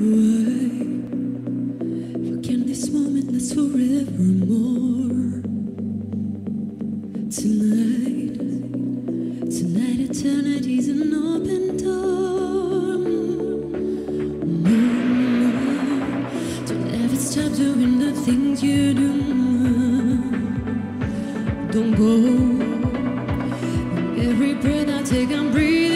away. Forget this moment that's forevermore. Tonight, tonight, eternity's an open door. No, don't ever stop doing the things you do. Don't go. Every breath I take, I'm breathing.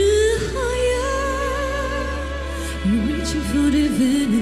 You're reaching for divinity.